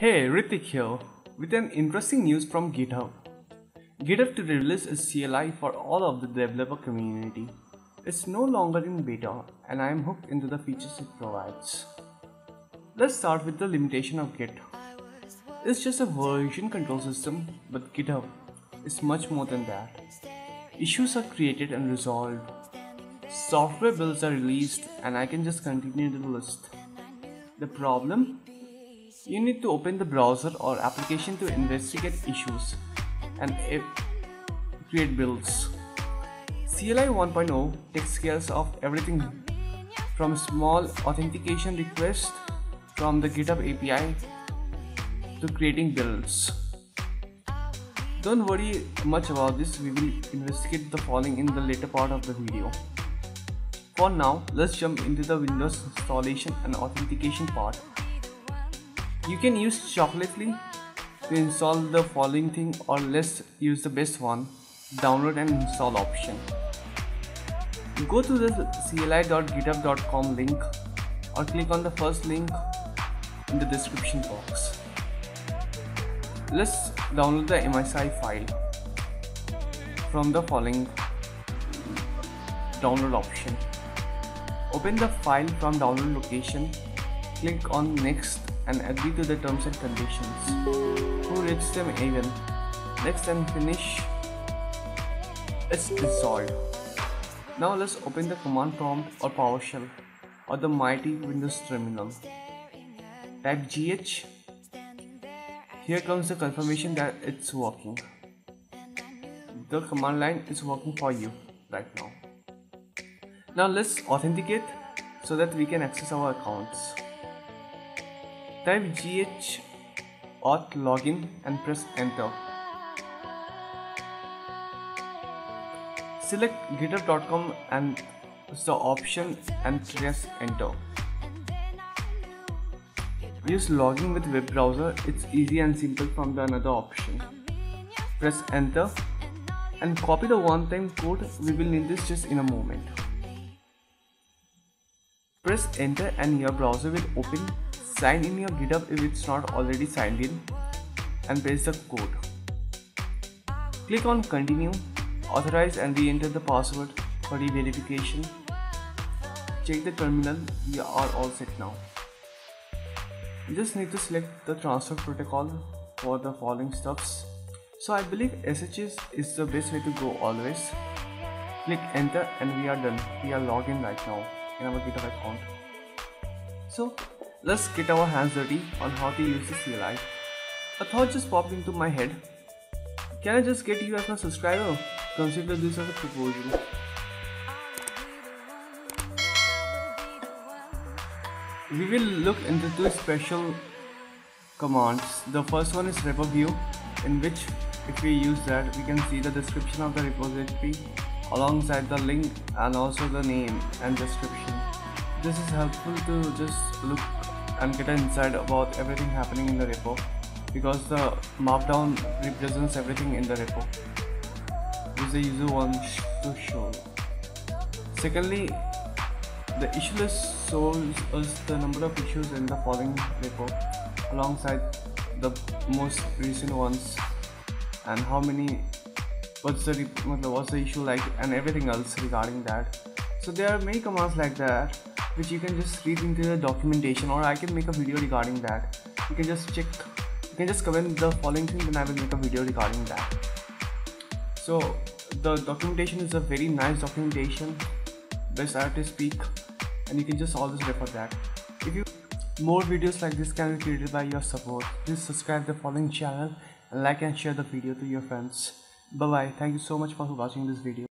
Hey, Hrittik here with an interesting news from GitHub. GitHub to release a CLI for all of the developer community. It's no longer in beta and I am hooked into the features it provides. Let's start with the limitation of Git. It's just a version control system, but GitHub is much more than that. Issues are created and resolved. Software builds are released and I can just continue the list. The problem? You need to open the browser or application to investigate issues and create builds. CLI 1.0 takes care of everything from small authentication requests from the GitHub API to creating builds. Don't worry much about this, we will investigate the following in the later part of the video. For now, let's jump into the Windows installation and authentication part you can use Chocolatey to install the following thing or let's use the best one, download and install option. Go to the cli.github.com link or click on the first link in the description box. Let's download the MSI file from the following download option. Open the file from download location, click on next and agree to the terms and conditions. Who reads them even? Next and finish. It's installed. Now let's open the command prompt or PowerShell or the mighty Windows terminal. Type gh. Here comes the confirmation that it's working. The command line is working for you right now. Now let's authenticate so that we can access our accounts. Type gh auth login and press enter. Select github.com and the option and press enter. Use login with web browser, it's easy and simple from the another option. Press enter and copy the one-time code, we will need this just in a moment. Press enter and your browser will open Sign in your GitHub if it's not already signed in and paste the code. Click on continue, authorize and re-enter the password for re-verification. Check the terminal, we are all set now. You just need to select the transfer protocol for the following steps. So I believe SSH is the best way to go always. Click enter and we are done. We are logged in right now in our GitHub account. So Let's get our hands dirty on how to use the CLI. A thought just popped into my head. Can I just get you as my subscriber? Consider this as a proposal. We will look into two special commands. The first one is repo view in which if we use that we can see the description of the repository alongside the link and also the name and description. This is helpful to just look and get an insight about everything happening in the repo because the markdown represents everything in the repo. Which the user wants to show. Secondly, the issue list shows us the number of issues in the following repo alongside the most recent ones and how many what's the what's the issue like and everything else regarding that. So there are many commands like that which you can just read into the documentation or I can make a video regarding that. You can just check, you can just comment the following thing then I will make a video regarding that. So the documentation is a very nice documentation, best artist speak and you can just always refer that. If you more videos like this can be created by your support, please subscribe the following channel and like and share the video to your friends. Bye bye. Thank you so much for watching this video.